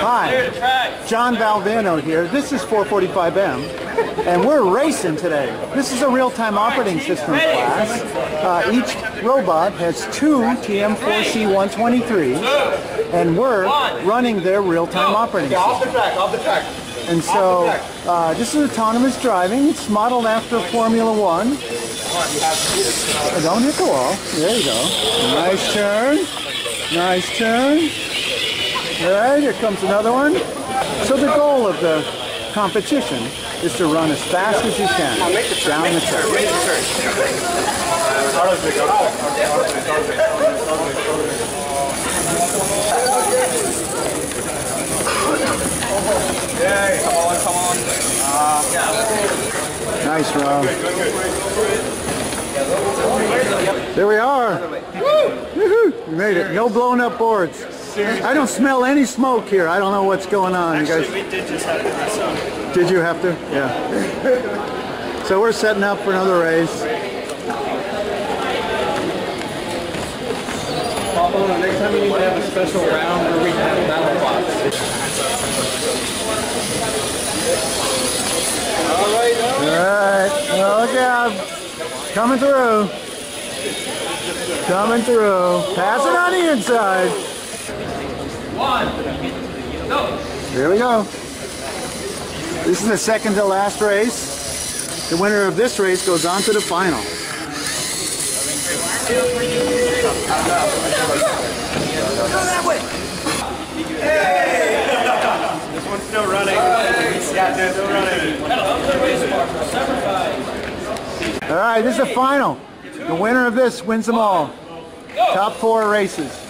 Hi, John Valvano here. This is 445M, and we're racing today. This is a real-time operating system class. Uh, each robot has two TM4C123s, and we're running their real-time operating system. Off the track, off the track. And so uh, this is autonomous driving. It's modeled after Formula One. Don't hit the wall. There you go. Nice turn. Nice turn. All right, here comes another one. So the goal of the competition is to run as fast as you can down the track. Yay, come on, come on. Nice, Rob. There we are. Woohoo! We made it. No blown up boards. I don't smell any smoke here. I don't know what's going on. You guys, we did just have to do some. did you have to? Yeah. So we're setting up for another race. Pablo, the next time we need to have a special round where we have battle box. All right, all All right. Well, look out. Coming through. Coming through. Pass it on the inside. Here we go. This is the second to last race. The winner of this race goes on to the final. Go that way. This one's still running. Yeah, still running. All right, this is the final. The winner of this wins them all. Top four races.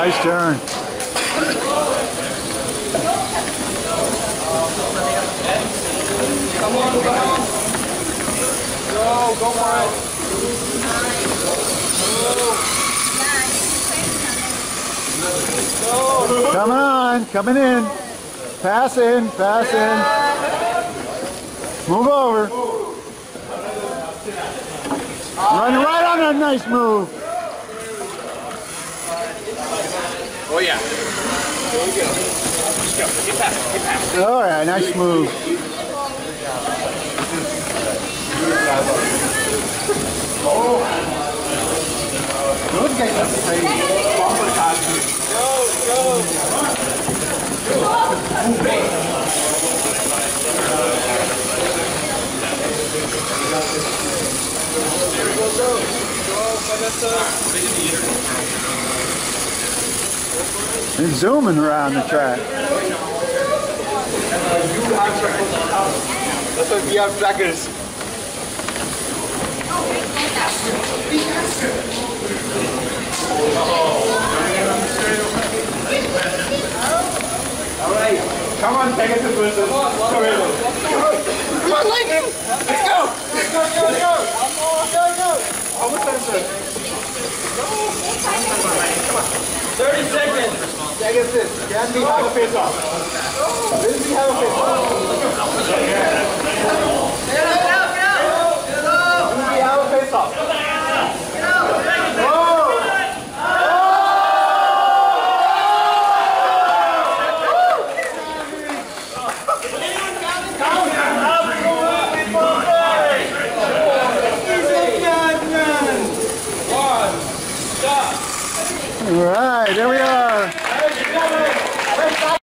Nice turn. Go, go for it. Coming on, coming in. Pass in, pass in. Move over. Run right on that nice move. Oh, yeah. Here we go. Let's go. Get past, get past. All right, nice move. Those guys are crazy. They're zooming around the track. That's what we have trackers. All right, come on, take it to Wilson. Come here. Come on, Lincoln. Let's go. Let's go, go, go. Go, go. How much time is it? 30 this. Can we have a face off? Will we have a face off? Do we have a face off? All right, there we are.